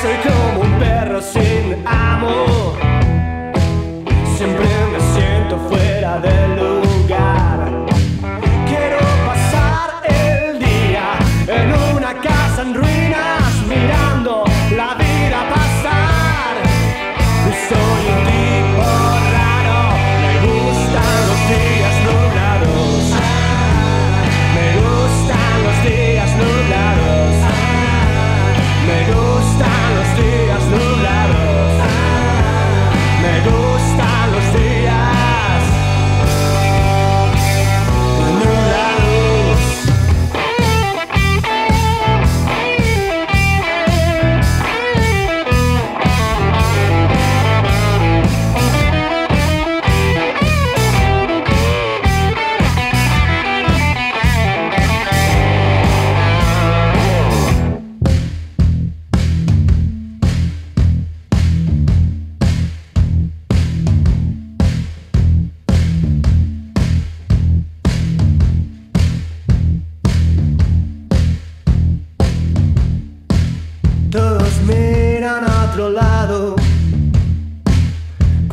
Soy como un perro sin amor, Siempre me siento fuera de luz.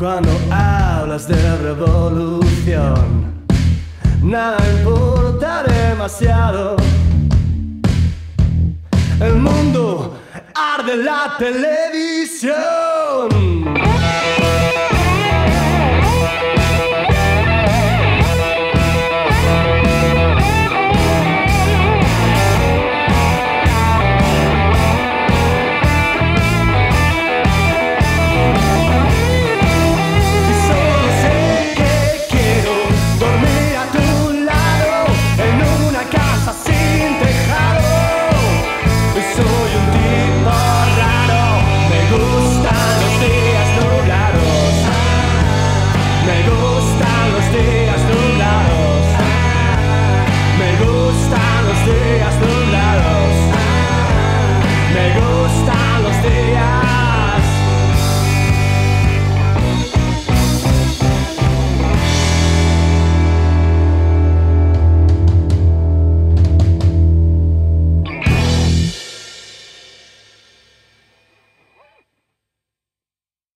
Cuando hablas de revolución, nada importa demasiado. El mundo arde la televisión.